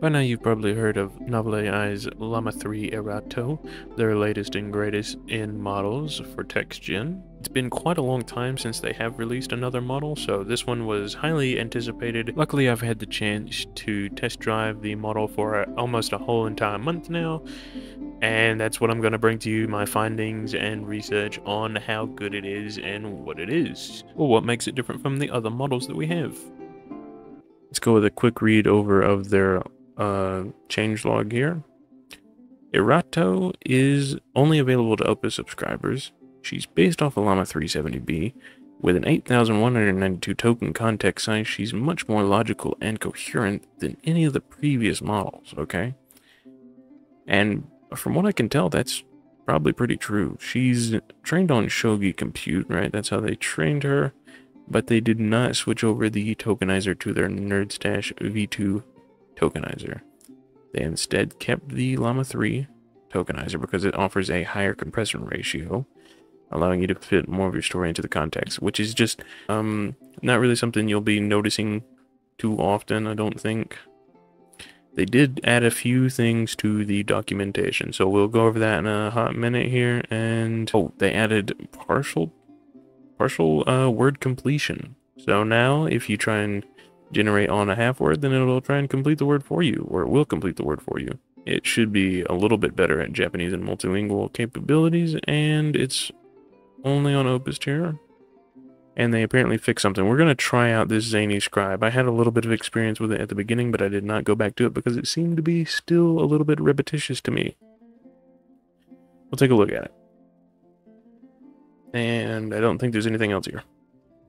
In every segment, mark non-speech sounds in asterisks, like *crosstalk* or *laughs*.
By now you've probably heard of Novel AI's Llama 3 Erato, their latest and greatest in models for text gen. It's been quite a long time since they have released another model, so this one was highly anticipated. Luckily I've had the chance to test drive the model for almost a whole entire month now, and that's what I'm going to bring to you, my findings and research on how good it is and what it is, or what makes it different from the other models that we have. Let's go with a quick read over of their uh, changelog here. Erato is only available to Opus subscribers. She's based off of Llama 370B. With an 8,192 token context size, she's much more logical and coherent than any of the previous models, okay? And from what I can tell, that's probably pretty true. She's trained on Shoggy compute, right? That's how they trained her. But they did not switch over the tokenizer to their NerdStash V2 tokenizer. They instead kept the Llama 3 tokenizer because it offers a higher compression ratio, allowing you to fit more of your story into the context, which is just um, not really something you'll be noticing too often, I don't think. They did add a few things to the documentation, so we'll go over that in a hot minute here. And oh, they added partial partial uh, word completion. So now, if you try and generate on a half word, then it'll try and complete the word for you, or it will complete the word for you. It should be a little bit better at Japanese and multilingual capabilities, and it's only on Opus tier. And they apparently fixed something. We're going to try out this Zany Scribe. I had a little bit of experience with it at the beginning, but I did not go back to it because it seemed to be still a little bit repetitious to me. We'll take a look at it. And I don't think there's anything else here.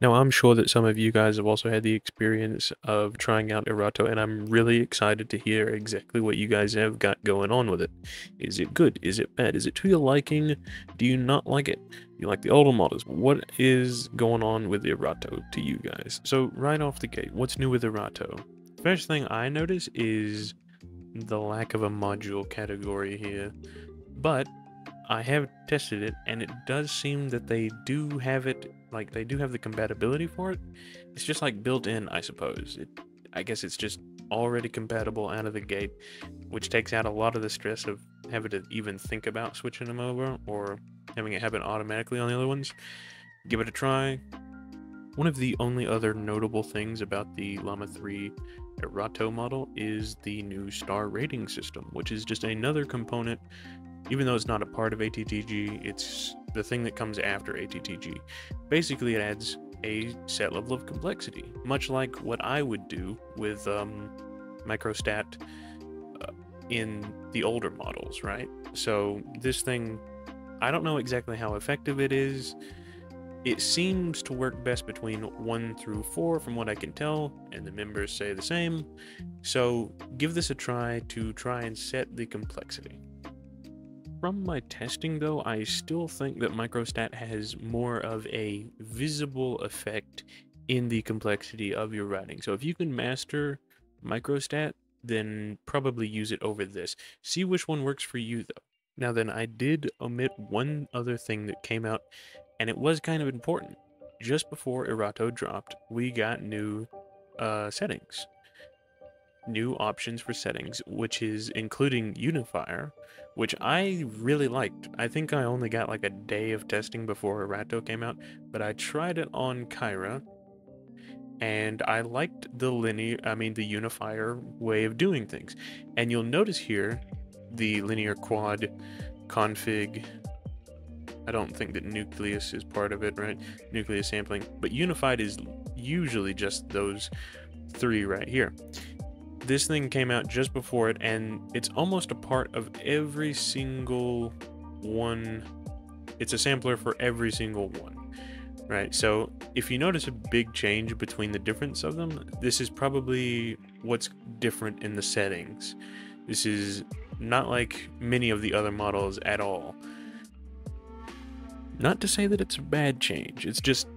Now, I'm sure that some of you guys have also had the experience of trying out Erato, and I'm really excited to hear exactly what you guys have got going on with it. Is it good? Is it bad? Is it to your liking? Do you not like it? You like the older models? What is going on with Erato to you guys? So, right off the gate, what's new with Erato? First thing I notice is the lack of a module category here, but I have tested it, and it does seem that they do have it, like, they do have the compatibility for it. It's just, like, built in, I suppose. It, I guess it's just already compatible out of the gate, which takes out a lot of the stress of having to even think about switching them over, or having it happen automatically on the other ones. Give it a try. One of the only other notable things about the Llama 3 Erato model is the new star rating system, which is just another component even though it's not a part of ATTG, it's the thing that comes after ATTG. Basically, it adds a set level of complexity, much like what I would do with um, Mirostat uh, in the older models, right? So this thing, I don't know exactly how effective it is. It seems to work best between 1 through 4 from what I can tell, and the members say the same. So give this a try to try and set the complexity. From my testing though, I still think that Mirostat has more of a visible effect in the complexity of your writing. So if you can master Mirostat, then probably use it over this. See which one works for you though. Now then, I did omit one other thing that came out, and it was kind of important. Just before Erato dropped, we got new uh, settings new options for settings, which is including Unifier, which I really liked. I think I only got like a day of testing before Erato came out, but I tried it on Kayra, and I liked the linear, I mean the unifier way of doing things. And you'll notice here the linear quad config. I don't think that nucleus is part of it, right? Nucleus sampling, but unified is usually just those three right here this thing came out just before it, and it's almost a part of every single one. It's a sampler for every single one, right? So if you notice a big change between the difference of them, this is probably what's different in the settings. This is not like many of the other models at all. Not to say that it's a bad change, it's just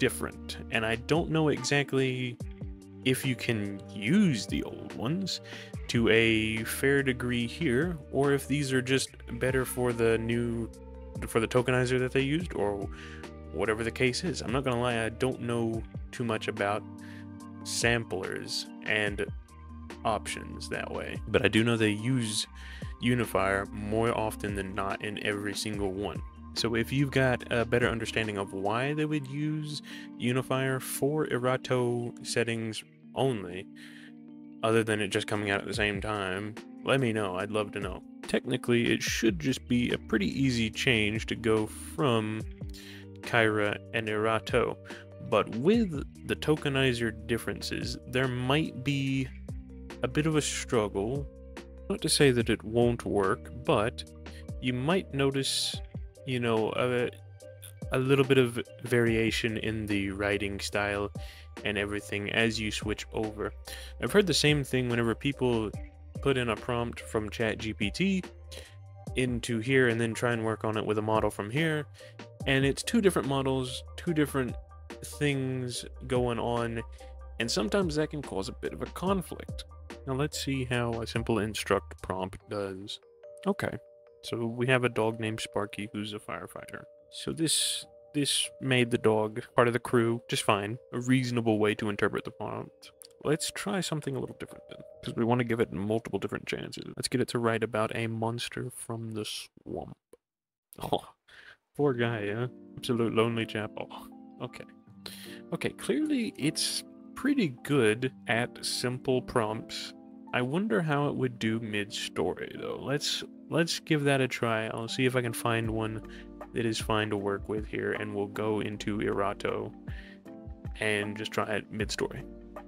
different. And I don't know exactly if you can use the old ones to a fair degree here, or if these are just better for the new for the tokenizer that they used, or whatever the case is. I'm not gonna lie, I don't know too much about samplers, and options that way. But I do know they use Unifier more often than not in every single one. So if you've got a better understanding of why they would use Unifier for Erato settings only, other than it just coming out at the same time, let me know. I'd love to know. Technically, it should just be a pretty easy change to go from Kayra and Erato. But with the tokenizer differences, there might be a bit of a struggle. Not to say that it won't work, but you might notice, you know, a, a little bit of variation in the writing style and everything as you switch over. I've heard the same thing whenever people put in a prompt from ChatGPT into here and then try and work on it with a model from here. And it's two different models, two different things going on, and sometimes that can cause a bit of a conflict. Now let's see how a simple instruct prompt does. Okay, so we have a dog named Sparky who's a firefighter. So this this made the dog part of the crew just fine. A reasonable way to interpret the prompt. Let's try something a little different then, because we want to give it multiple different chances. Let's get it to write about a monster from the swamp. Oh, poor guy, huh? Absolute lonely chap. Oh, okay. Okay, clearly it's pretty good at simple prompts. I wonder how it would do mid-story though. Let's let's give that a try. I'll see if I can find one that is fine to work with here and we'll go into Erato and just try it mid-story.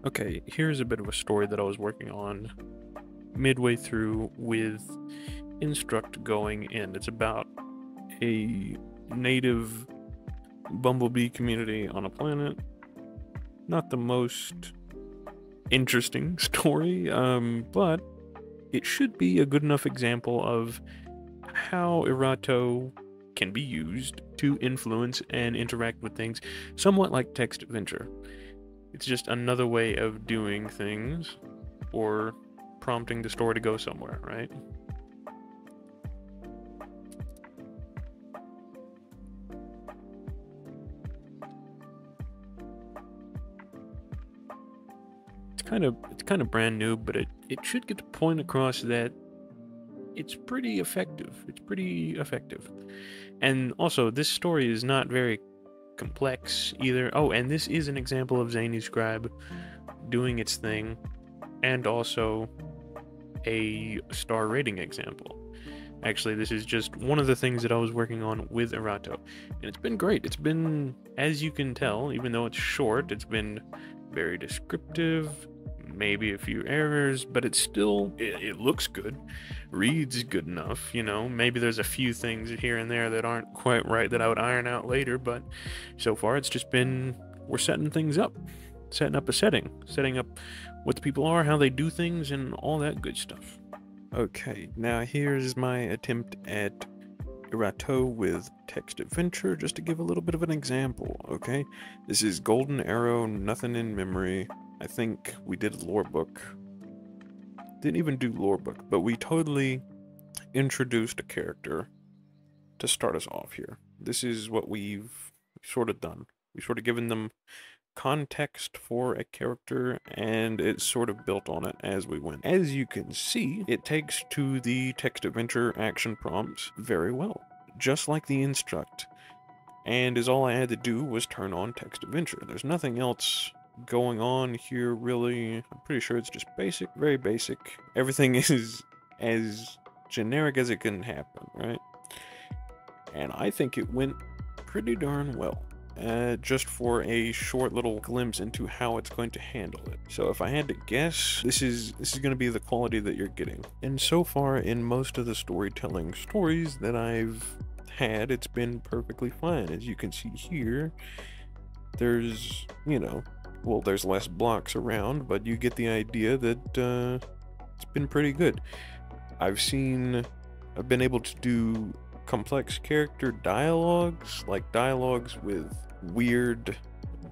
Okay, here's a bit of a story that I was working on midway through with Instruct going in. It's about a native bumblebee community on a planet. Not the most interesting *laughs* story, um, but it should be a good enough example of how Erato can be used to influence and interact with things, somewhat like text adventure. It's just another way of doing things or prompting the story to go somewhere, right? It's kind of it's kind of brand new, but it it should get the point across that it's pretty effective. It's pretty effective. And also, this story is not very complex either. Oh, and this is an example of Zany Scribe doing its thing, and also a star rating example. Actually, this is just one of the things that I was working on with Erato, and it's been great. It's been, as you can tell, even though it's short, it's been very descriptive, maybe a few errors, but it's still, it, it, looks good. Reads good enough, you know. Maybe there's a few things here and there that aren't quite right that I would iron out later, but so far it's just been, we're setting things up, setting up a setting, setting up what the people are, how they do things, and all that good stuff. Okay, now here's my attempt at Erato with text adventure, just to give a little bit of an example, okay? This is Golden Arrow, nothing in memory. I think we did lore book. Didn't even do lore book, but we totally introduced a character to start us off here. This is what we've sort of done. We've sort of given them context for a character and it's sort of built on it as we went. As you can see, it takes to the text adventure action prompts very well, just like the instruct. And is all I had to do was turn on text adventure. There's nothing else going on here really. I'm pretty sure it's just basic, very basic. Everything *laughs* is as generic as it can happen, right? And I think it went pretty darn well. Uh, just for a short little glimpse into how it's going to handle it. So if I had to guess, this is this is going to be the quality that you're getting. And so far in most of the storytelling stories that I've had, it's been perfectly fine. As you can see here, there's, you know, well, there's less blocks around, but you get the idea that uh, it's been pretty good. I've seen, I've been able to do complex character dialogues, like dialogues with weird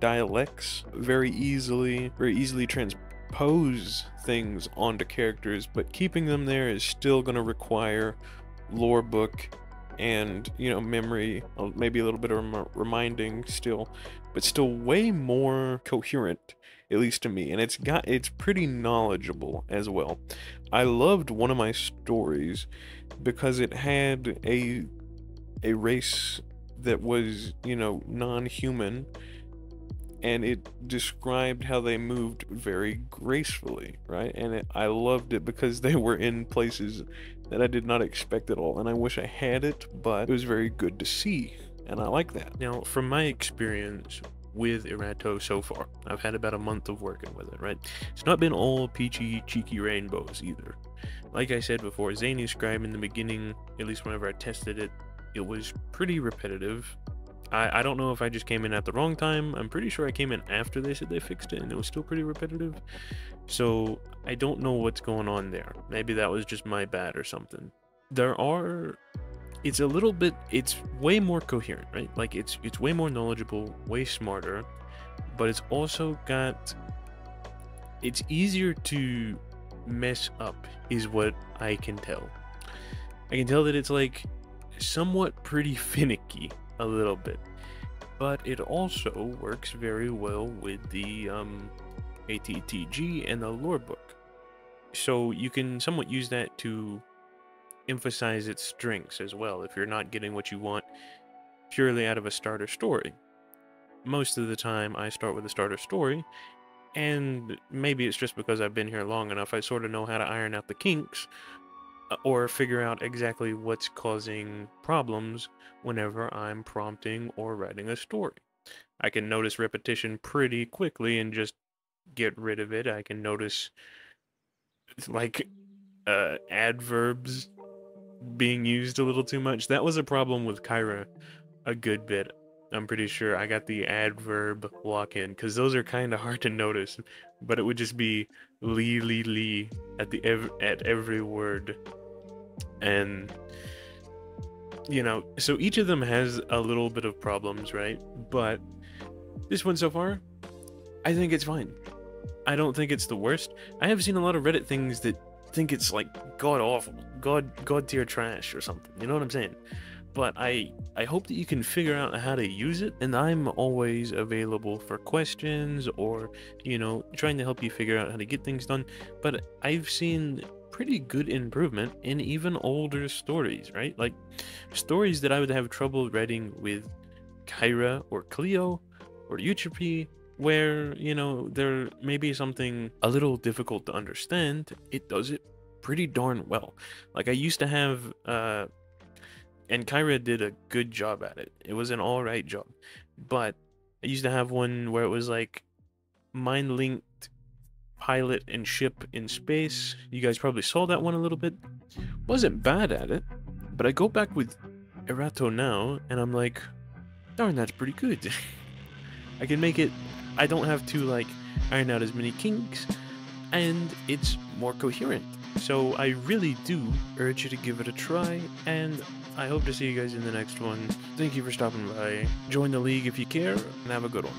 dialects, very easily, very easily transpose things onto characters, but keeping them there is still going to require lore book and you know memory maybe a little bit of rem reminding still but still way more coherent at least to me, and it's got it's pretty knowledgeable as well. I loved one of my stories because it had a a race that was, you know, non-human and it described how they moved very gracefully, right? And it, I loved it because *laughs* they were in places that I did not expect at all, and I wish I had it, but it was very good to see, and I like that. Now, from my experience with Erato so far, I've had about a month of working with it, right? It's not been all peachy, cheeky rainbows either. Like I said before, Zany Scribe in the beginning, at least whenever I tested it, it was pretty repetitive I, I don't know if I just came in at the wrong time. I'm pretty sure I came in after they said they fixed it and it was still pretty repetitive. So I don't know what's going on there. Maybe that was just my bad or something. There are it's a little bit it's way more coherent, right? Like it's it's way more knowledgeable, way smarter, but it's also got it's easier to mess up is what I can tell. I can tell that it's like somewhat pretty *laughs* finicky a little bit. But it also works very well with the um, ATTG and the lore book. So you can somewhat use that to emphasize its strengths as well if you're not getting what you want purely out of a starter story. Most of the time, I start with a starter story, and maybe it's just because I've been here long enough, I sort of know how to iron out the kinks, uh, or figure out exactly what's causing problems whenever I'm prompting or writing a story. I can notice repetition pretty quickly and just get rid of it. I can notice like uh, adverbs being used a little too much. That was a problem with Kayra a good bit. I'm pretty sure I got the adverb lock in because those are kind of hard to notice, but it would just be lee lee lee at the ev- at every word, and you know, so each of them has a little bit of problems, right? But this one so far, I think it's fine. I don't think it's the worst. I have seen a lot of Reddit things that think it's like god awful, god god tier trash or something. You know what I'm saying? but I I hope that you can figure out how to use it and I'm always available for questions or you know trying to help you figure out how to get things done but I've seen pretty good improvement in even older stories right like stories that I would have trouble writing with Kayra or Clio or Euterpe where you know there may be something a little difficult to understand it does it pretty darn well like I used to have uh and Kayra did a good job at it. It was an all right job, but I used to have one where it was like mind linked pilot and ship in space. You guys probably saw that one a little bit. Wasn't bad at it, but I go back with Erato now, and I'm like, darn, that's pretty good. *laughs* I can make it. I don't have to like iron out as many kinks, and it's more coherent. So I really do urge you to give it a try, and I hope to see you guys in the next one. Thank you for stopping by. Join the league if you care, and have a good one.